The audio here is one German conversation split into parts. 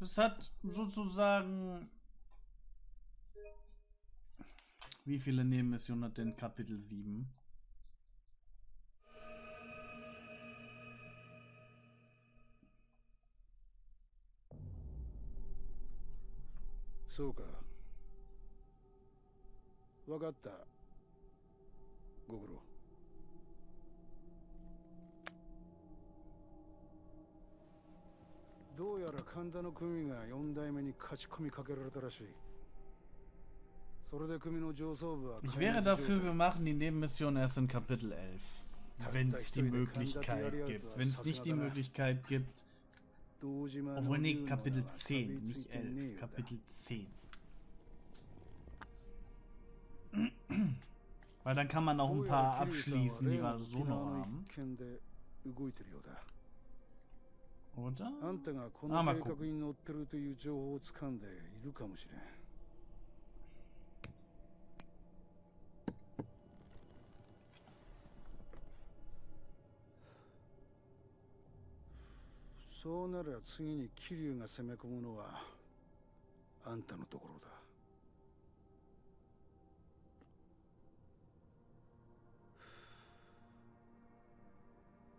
Das hat sozusagen. Wie viele Nebenmissionen hat denn Kapitel 7? So か分どうやら神田の組が4代目に勝ち込みかけられたらしいそれで組の上層部は Ich wäre dafür, wir machen die Nebenmission erst in Kapitel 11. Wenn es die Möglichkeit gibt. Wenn es nicht die Möglichkeit gibt. Obwohl, nee, Kapitel 10, nicht 11. Kapitel 10. Weil dann kann man auch ein paar abschließen, die wir so noch haben. あんたがこの計画に乗ってるという情報を掴んでいるかもしれん。そうなら次に桐生が攻め込むのはあんたのところだ。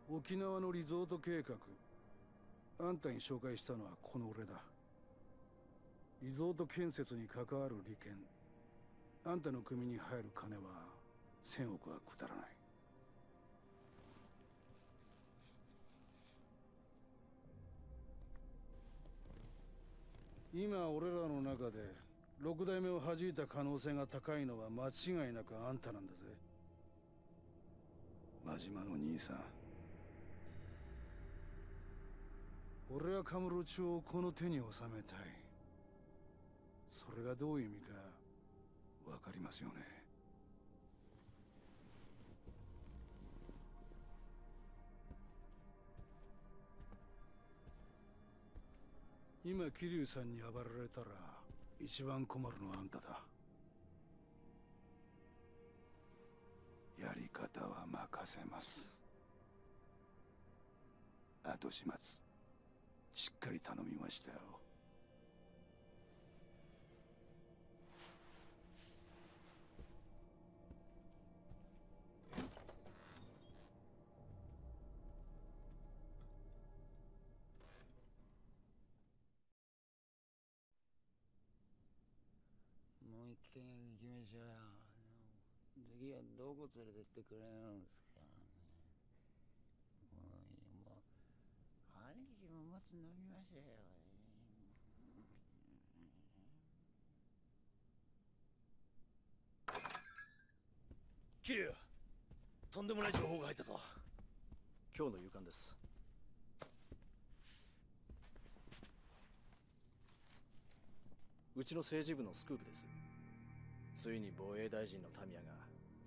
沖縄のリゾート計画あんたに紹介したのはこの俺だ。リゾート建設に関わる利権。あんたの組に入る金は1000億はくだらない。今俺らの中で6代目を弾いた可能性が高いのは間違いなくあんたなんだぜ。真島の兄さん。俺はカムロ町をこの手に収めたい。それがどういう意味か分かりますよね？今桐生さんに暴られたら一番困るのはあんただ。やり方は任せます。後始末。しっかり頼みましたよ。もう一軒行きましょうよ。次はどこ連れてってくれるんですかもうもう兄貴ももつ飲みましょうよ桐生とんでもない情報が入ったぞ。今日の夕刊です。うちの政治部のスクープです。ついに防衛大臣のタミヤが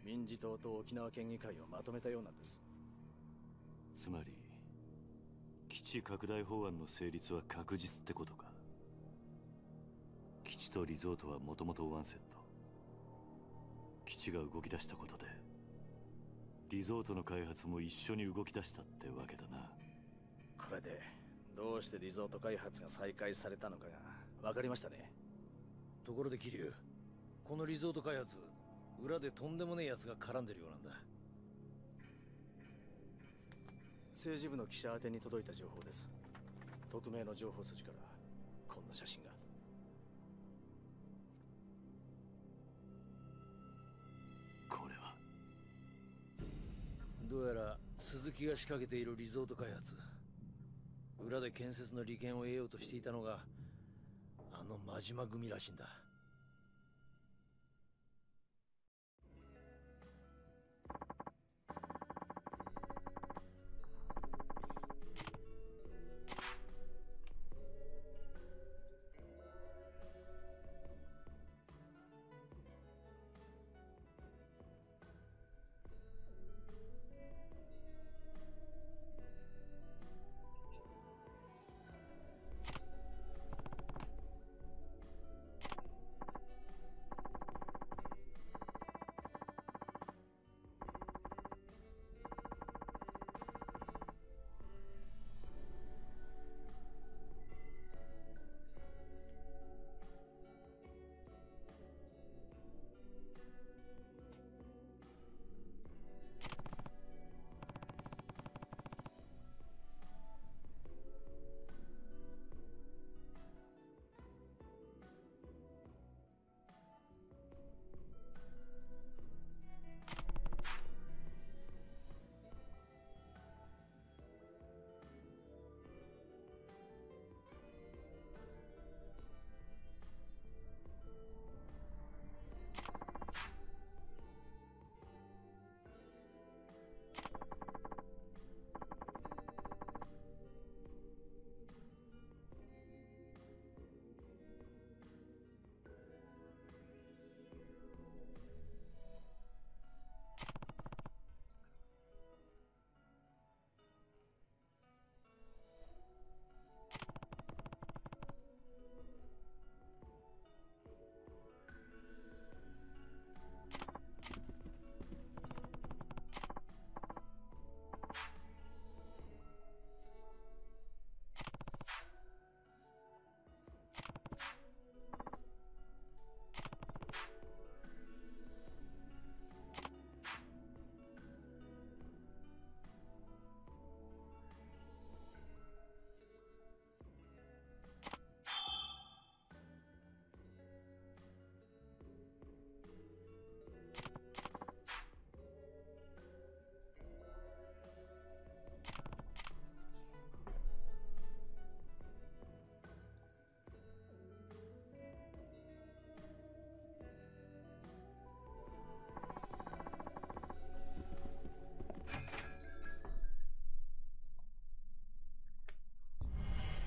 民事党と沖縄県議会をまとめたようなんです。つまり基地拡大法案の成立は確実ってことか？基地とリゾートはもともとワンセット。基地が動き出したことでリゾートの開発も一緒に動き出したってわけだな。これでどうしてリゾート開発が再開されたのかが分かりましたね。ところで桐生このリゾート開発裏でとんでもねえ奴が絡んでるような政治部の記者宛てに届いた情報です。匿名の情報筋からこんな写真が。これは？どうやら鈴木が仕掛けているリゾート開発。裏で建設の利権を得ようとしていたのがあの真島組らしいんだ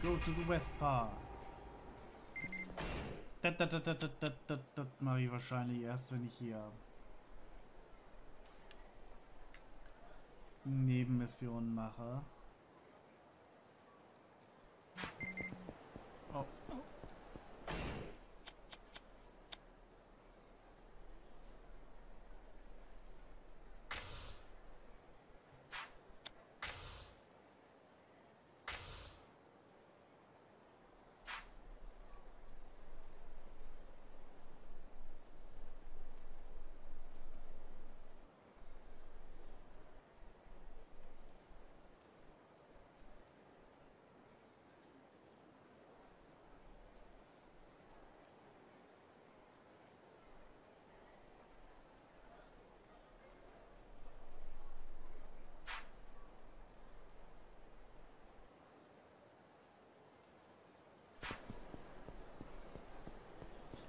Go to the West Park. Das, das, das, das, das, das, das mache ich wahrscheinlich erst, wenn ich hier Nebenmissionen mache. Oh.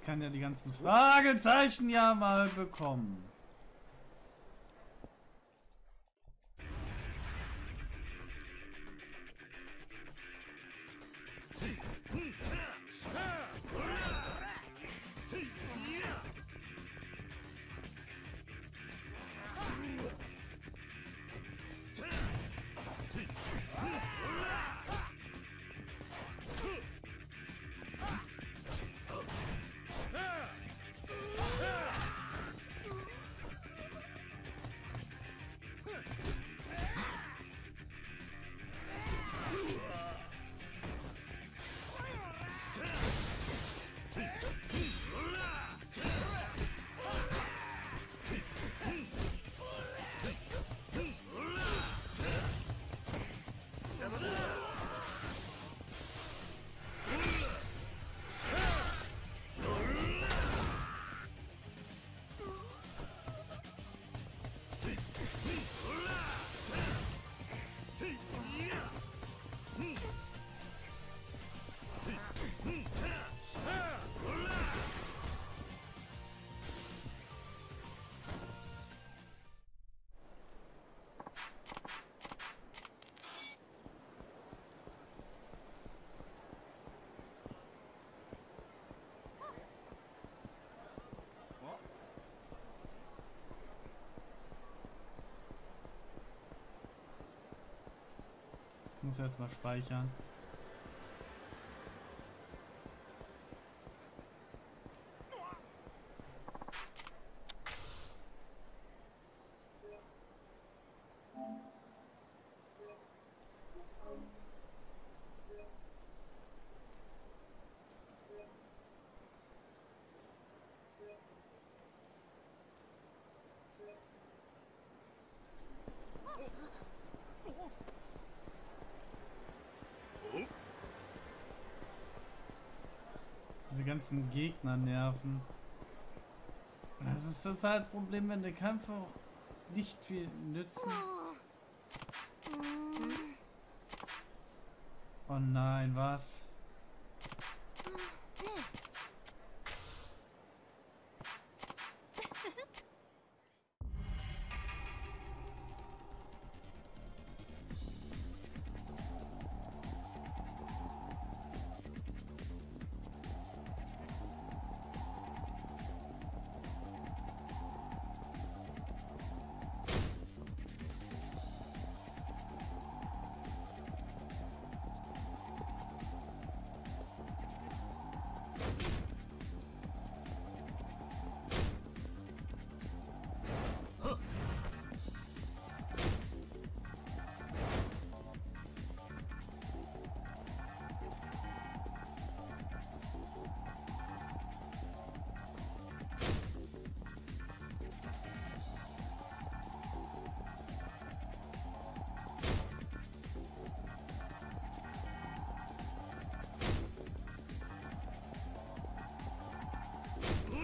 Ich kann ja die ganzen Fragezeichen ja mal bekommen. Muss erstmal speichern. Ganzen Gegner nerven. Das ist das halt Problem, wenn die Kämpfe auch nicht viel nützen. Oh nein, was?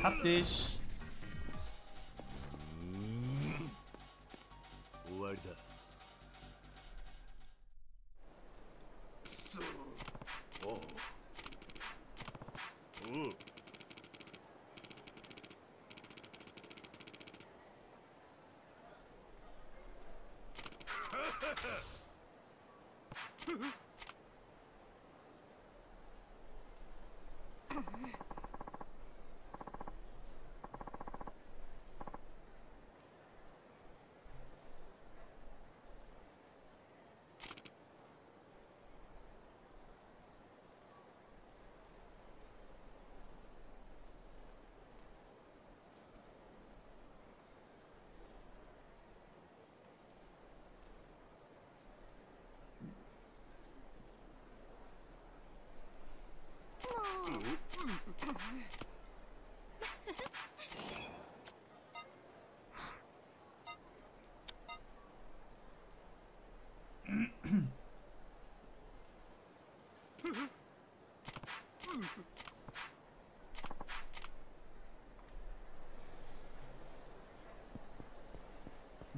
Rapidez.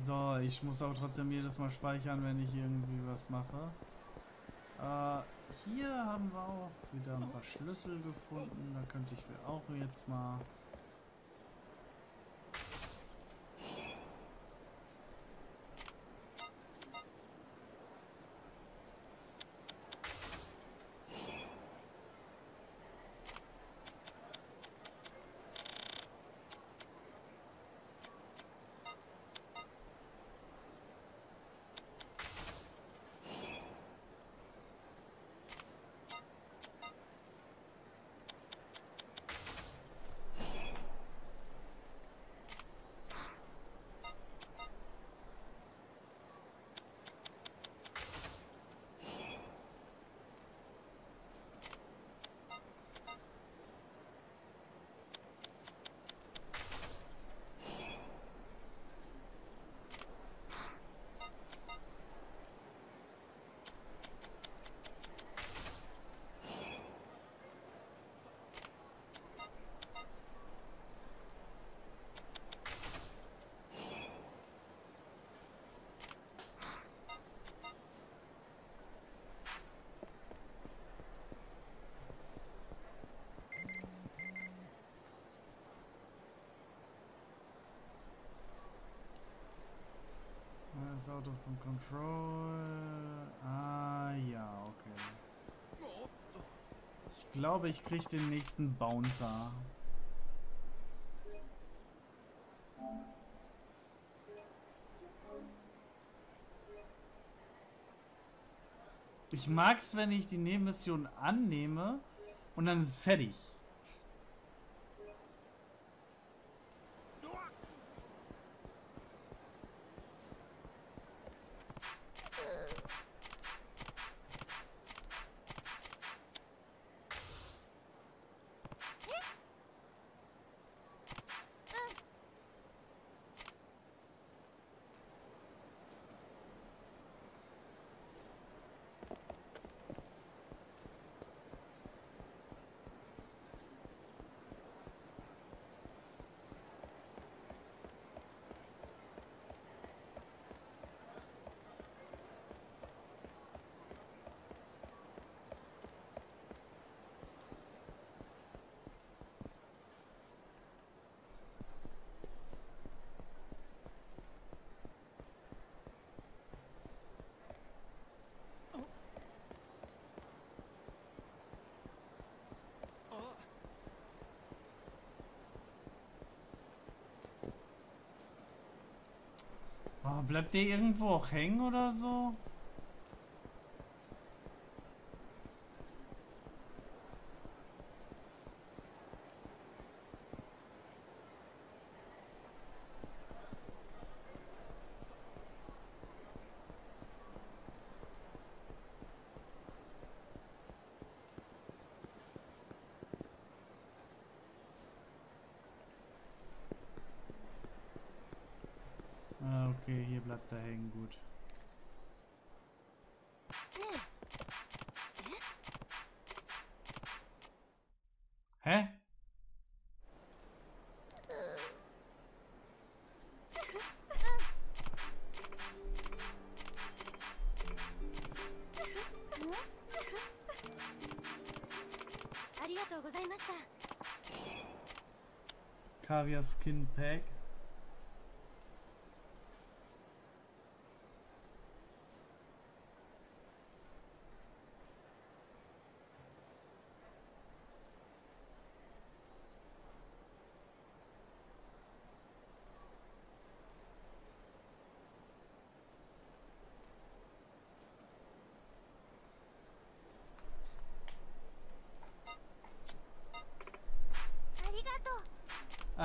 So, ich muss aber trotzdem jedes Mal speichern, wenn ich irgendwie was mache. Äh, hier haben wir auch wieder ein paar Schlüssel gefunden. Da könnte ich mir auch jetzt mal ist out of control. Ah, ja, okay. Ich glaube, ich kriege den nächsten Bouncer. Ich mag's, wenn ich die Nebenmission annehme und dann ist es fertig. Oh, bleibt der irgendwo auch hängen oder so? Skin Pack.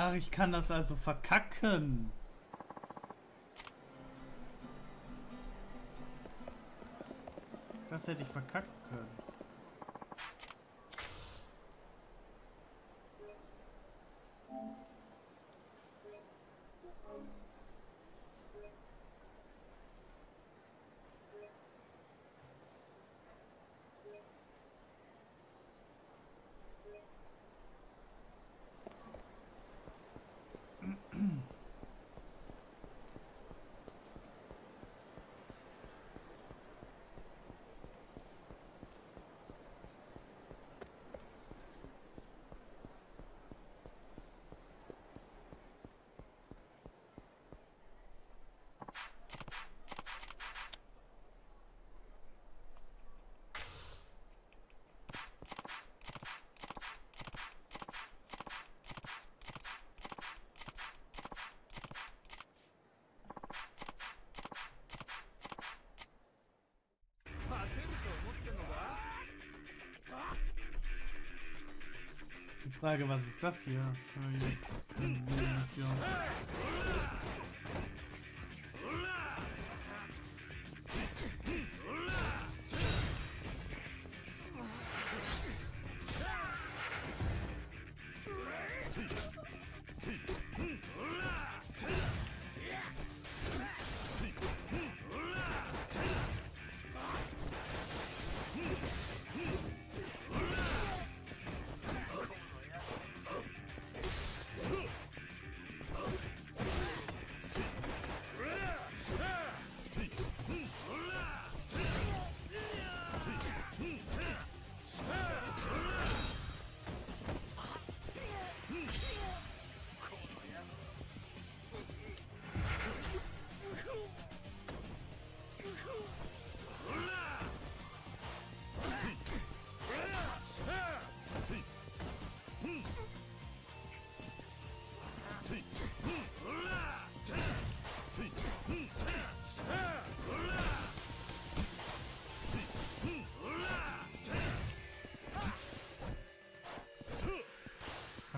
Ach, ich kann das also verkacken. Das hätte ich verkacken können. Die Frage, was ist das hier für Mission?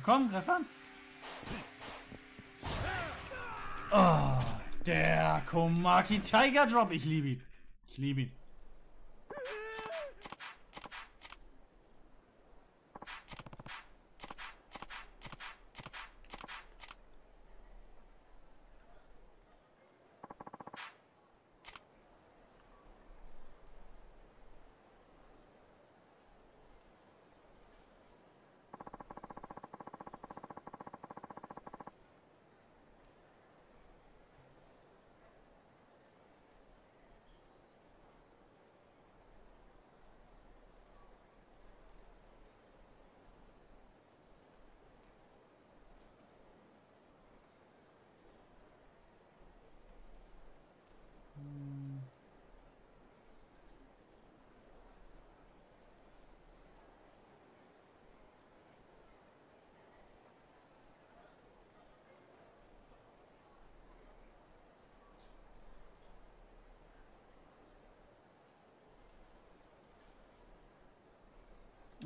Komm, greif an. Oh, der Komaki Tiger Drop. Ich liebe ihn. Ich liebe ihn.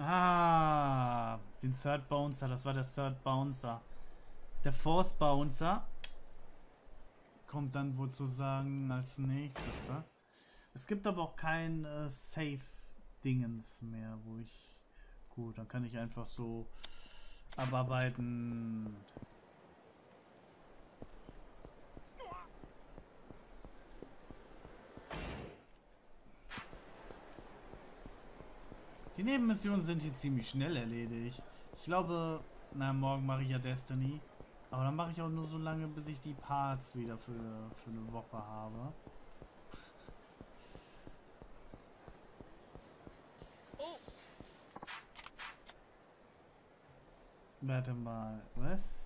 Ah, den Third Bouncer, das war der Third Bouncer. Der Force Bouncer kommt dann wohl sozusagen als nächstes. Ja? Es gibt aber auch kein äh, Safe-Dingens mehr, wo ich... Gut, dann kann ich einfach so abarbeiten. Die Nebenmissionen sind hier ziemlich schnell erledigt. Ich glaube, na, morgen mache ich ja Destiny. Aber dann mache ich auch nur so lange, bis ich die Parts wieder für, für eine Woche habe. Warte mal, was?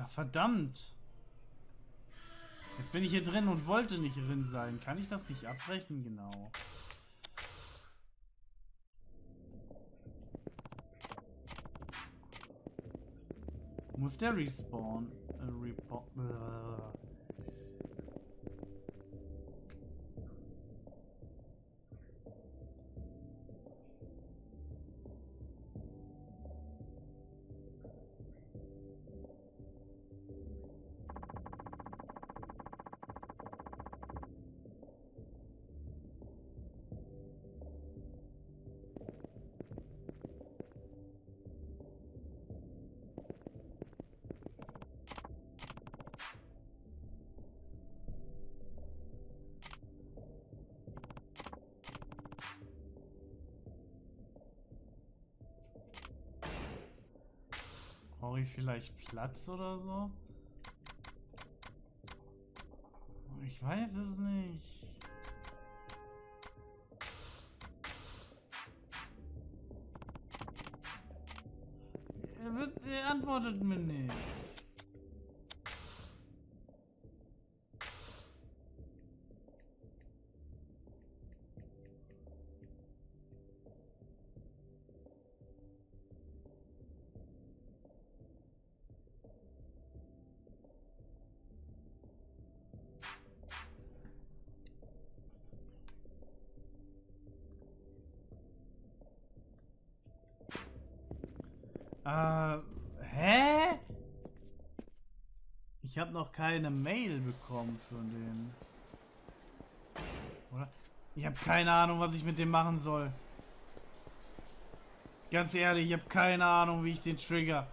Ach, verdammt. Jetzt bin ich hier drin und wollte nicht drin sein. Kann ich das nicht abbrechen? Genau. Muss der respawn? Brauche ich vielleicht Platz oder so? Ich weiß es nicht. Er, wird, er antwortet mir nicht. Äh, hä? Ich habe noch keine Mail bekommen von dem. Oder? Ich habe keine Ahnung, was ich mit dem machen soll. Ganz ehrlich, ich habe keine Ahnung, wie ich den trigger.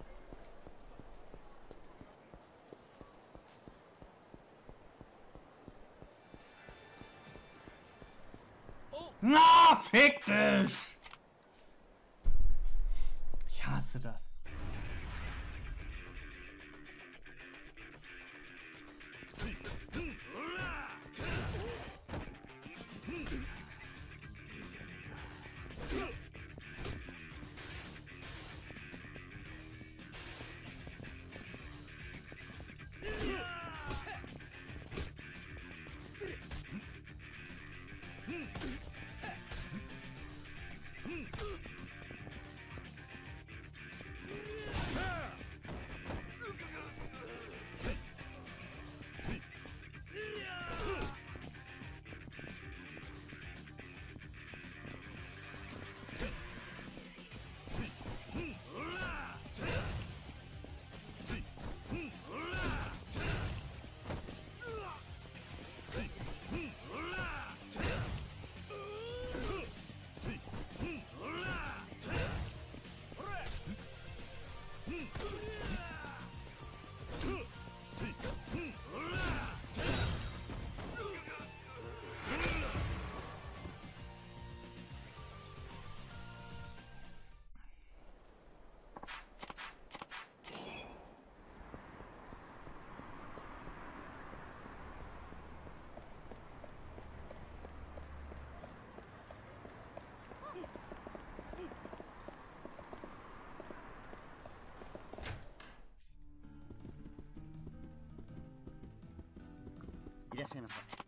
らっしゃいませ。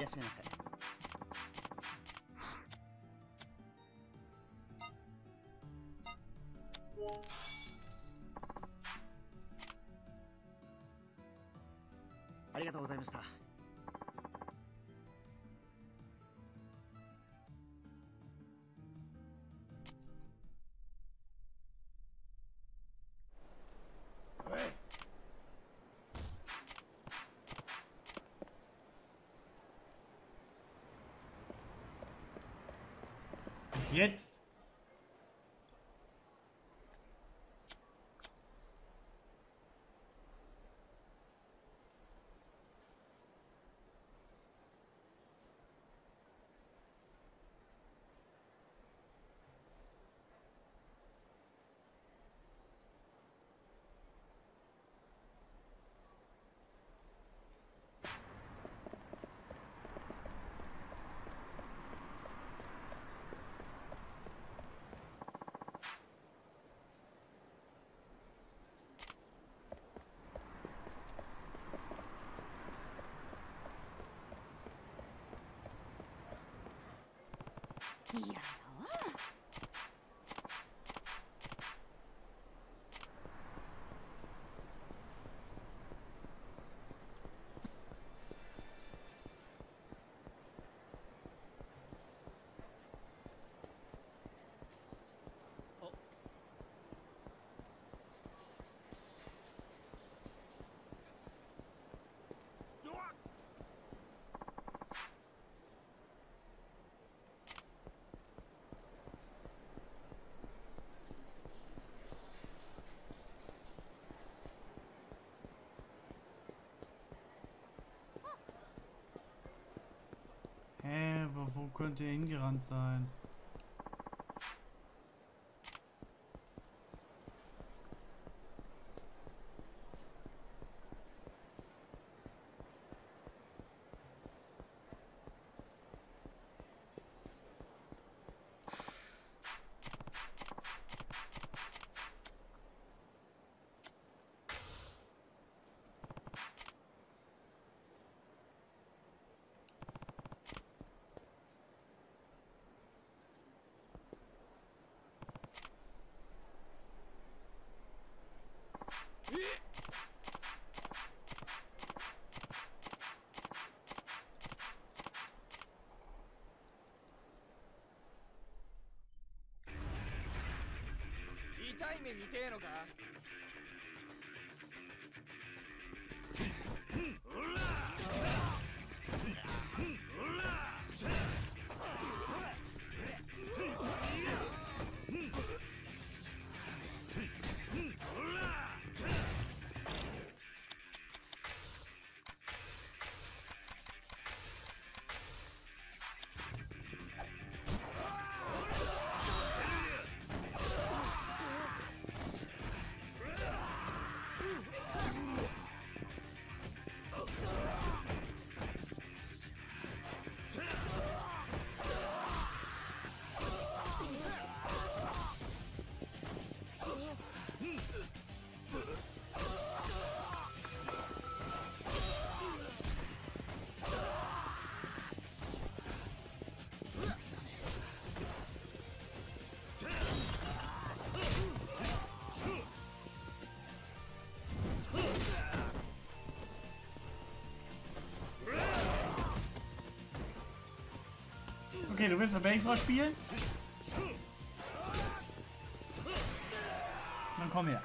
いらっしゃいませ。Jetzt. Hä, wo, wo könnte er hingerannt sein? cimitero Okay, du willst Baseball spielen? Dann komm her.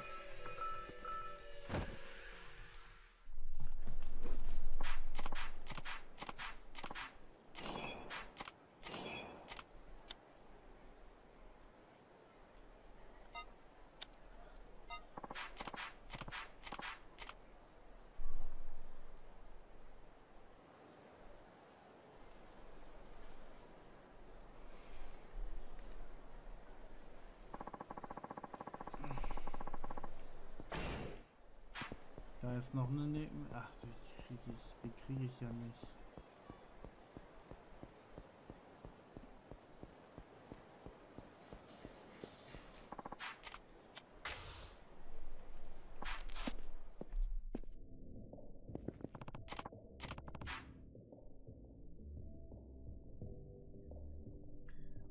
Da ist noch eine Neben. Ach, die kriege ich, die kriege ich ja nicht.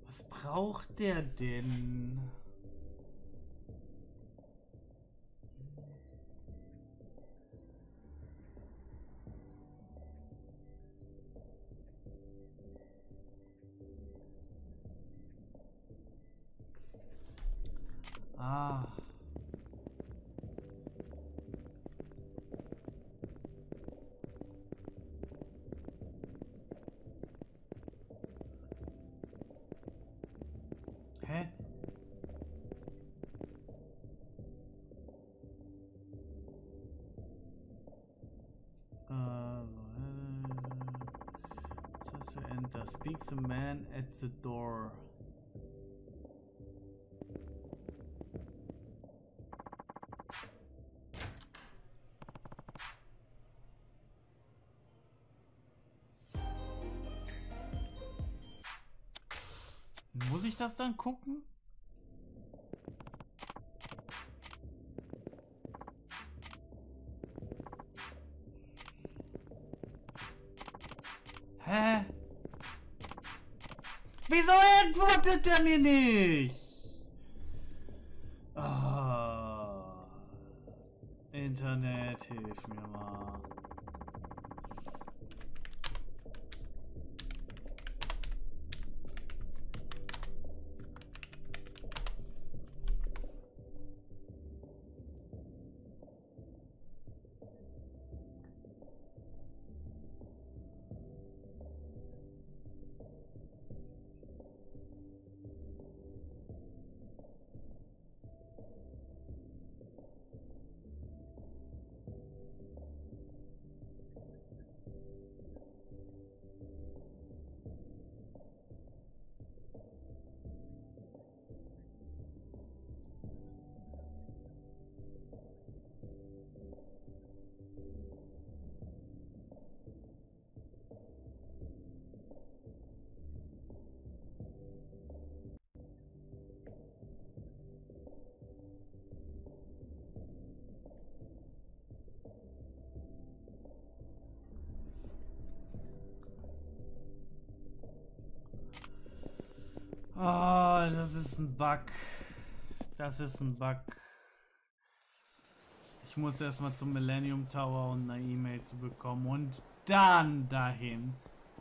Was braucht der denn? Speaks a man at the door. Muss ich das dann gucken? Hä? Wieso antwortet er mir nicht? Ein Bug. Das ist ein Bug. Ich muss erstmal zum Millennium Tower und eine E-Mail zu bekommen und dann dahin.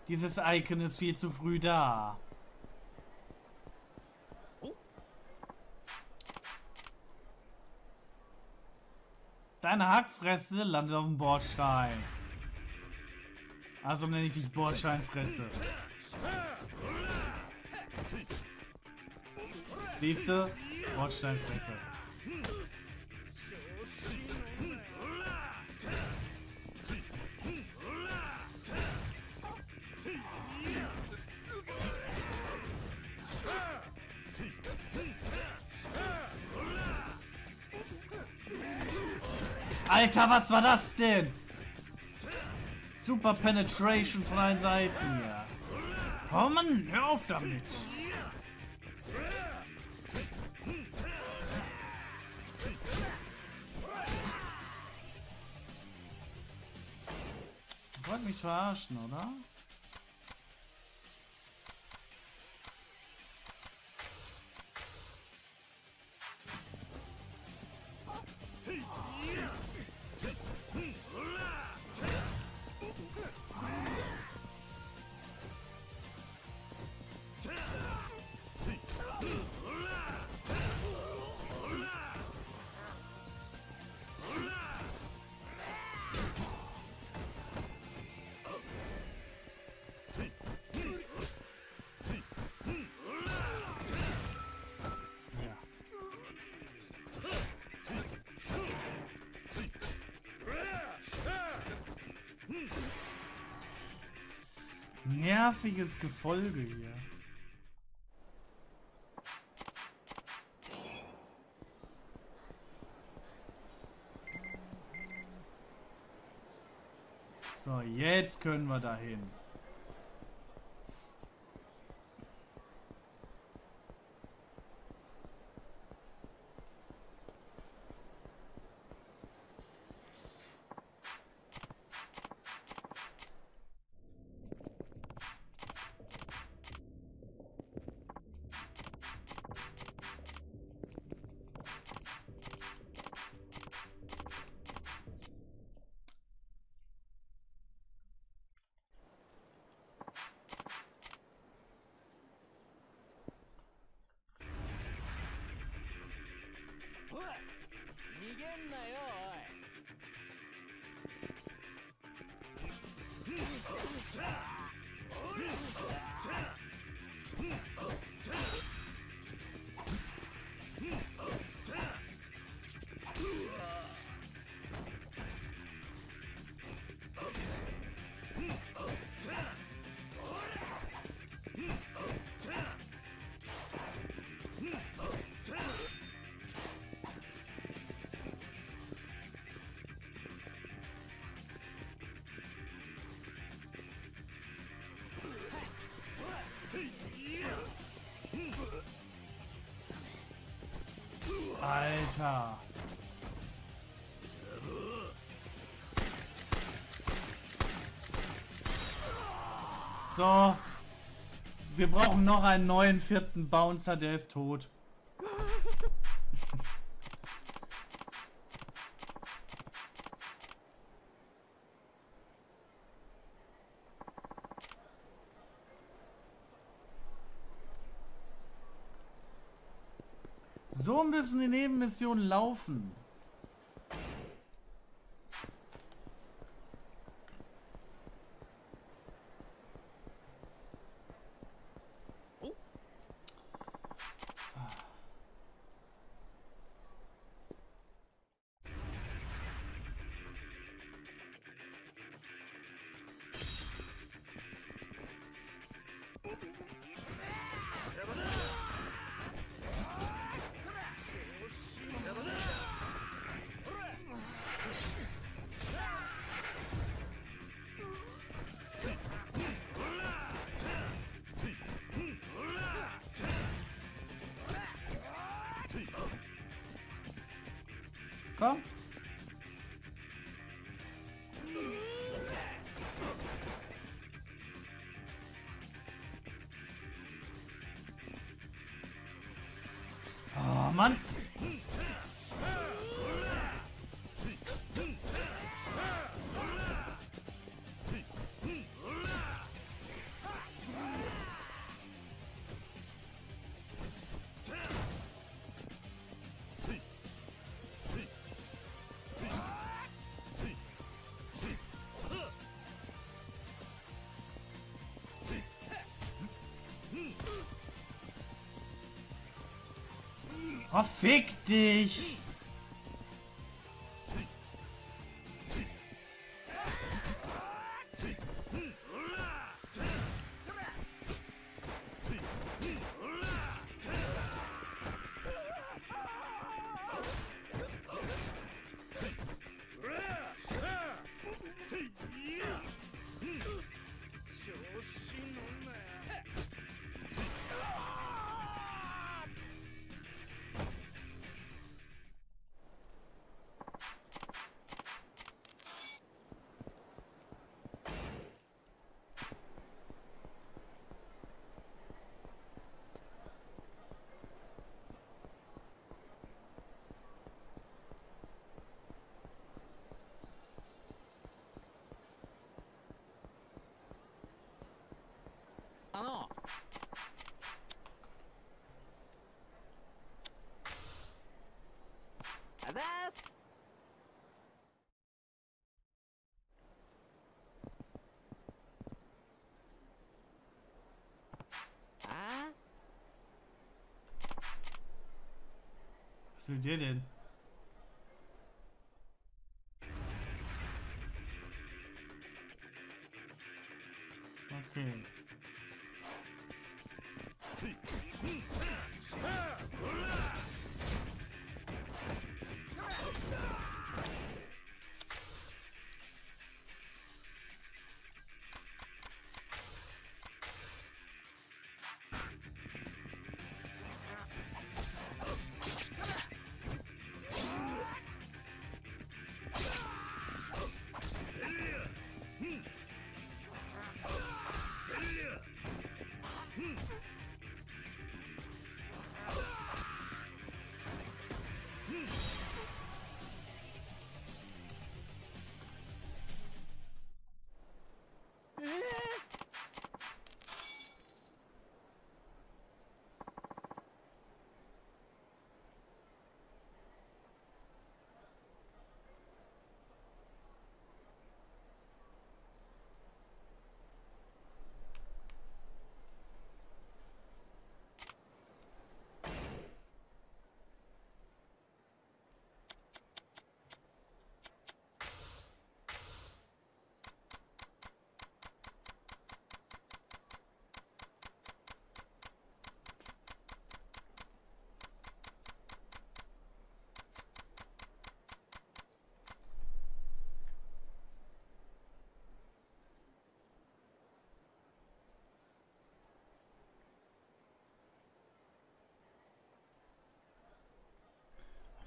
Dieses Icon ist viel zu früh da. Deine Hackfresse landet auf dem Bordstein. Also nenne ich dich Bordsteinfresse. Siehst du? Bordsteinfresse. Alter, was war das denn? Super Penetration von allen Seiten hier. Oh Mann, hör auf damit. Du wolltest mich verarschen, oder? Nerviges Gefolge hier. So, jetzt können wir dahin. Alter. So. Wir brauchen noch einen neuen vierten Bouncer, der ist tot. So müssen die Nebenmissionen laufen. Oh, Mann. Oh, fick dich! Was will der denn? Okay.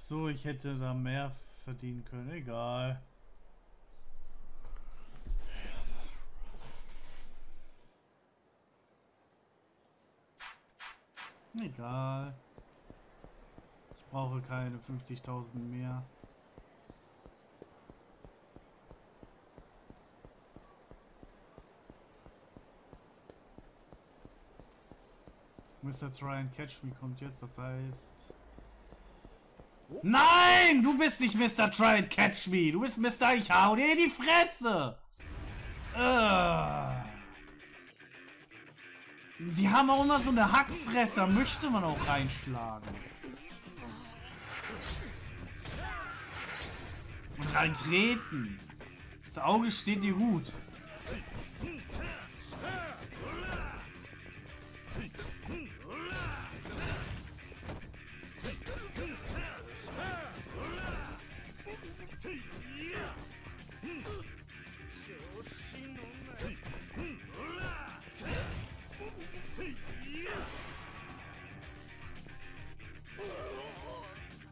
So, ich hätte da mehr verdienen können. Egal. Egal. Ich brauche keine 50.000 mehr. Mr. Try and Catch Me kommt jetzt, das heißt... Nein! Du bist nicht Mr. Try and Catch Me! Du bist Mr. Ich hau dir in die Fresse! Uh. Die haben auch immer so eine Hackfresser, möchte man auch reinschlagen. Und reintreten. Das Auge steht dir gut.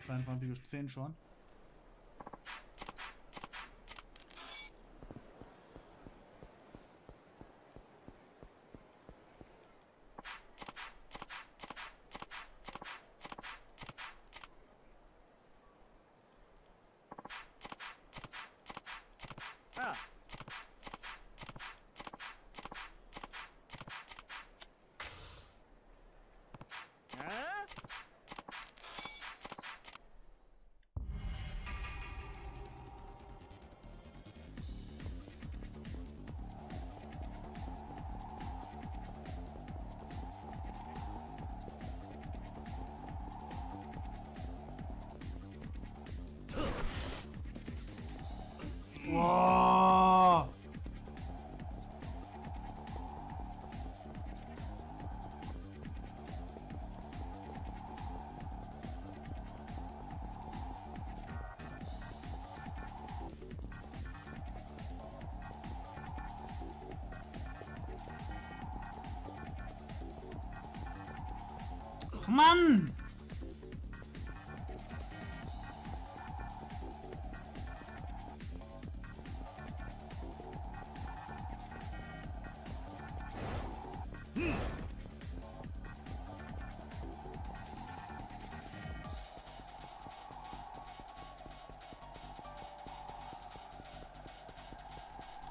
22 Uhr 10 schon.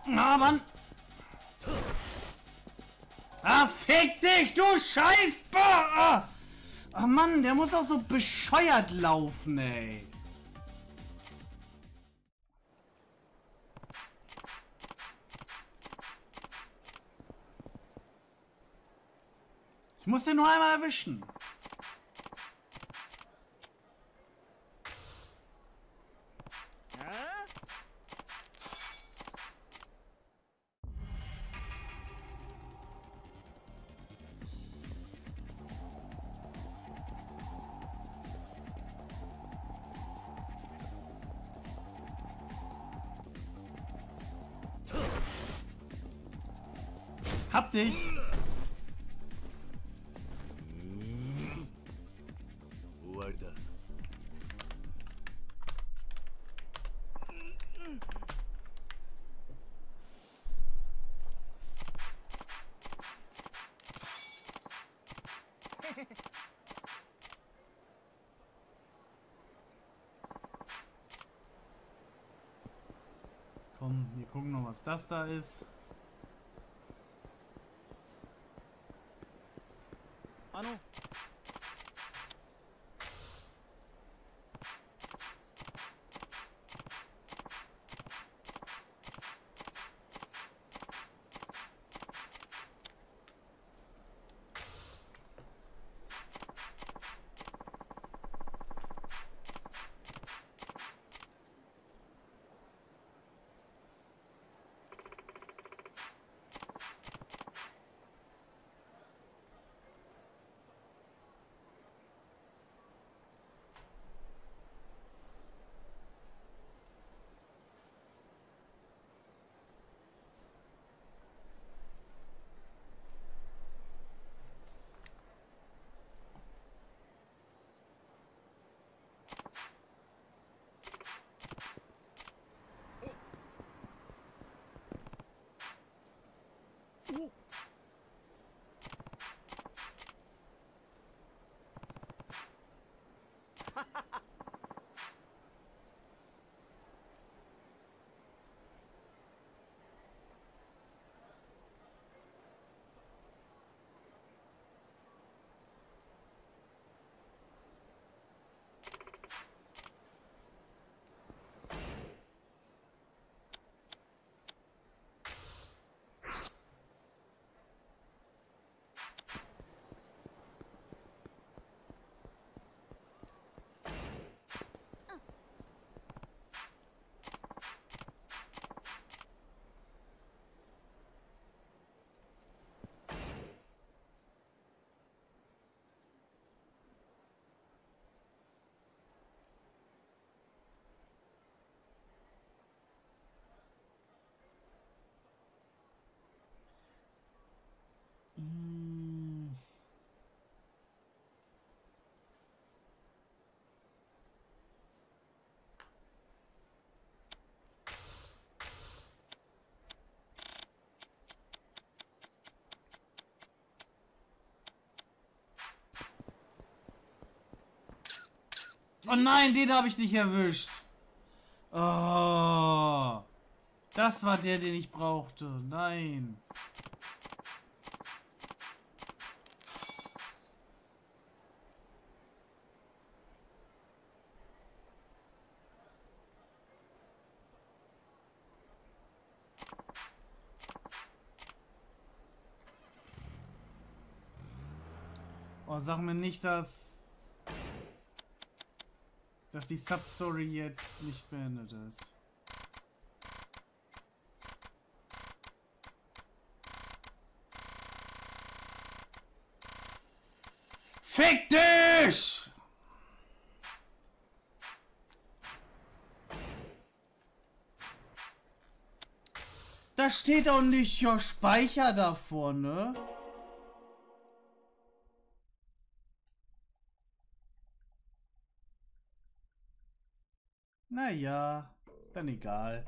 Na, Mann! Ah, fick dich, du Scheiß! Ah! Oh Mann, der muss auch so bescheuert laufen, ey. Ich muss den nur einmal erwischen. Dich! Komm, wir gucken noch, was das da ist. Oh nein, den habe ich nicht erwischt. Oh. Das war der, den ich brauchte. Nein. Oh, sag mir nicht, dass... Dass die Substory jetzt nicht beendet ist. Fick dich! Da steht auch nicht, ja, Speicher davor, ne? Naja, dann egal.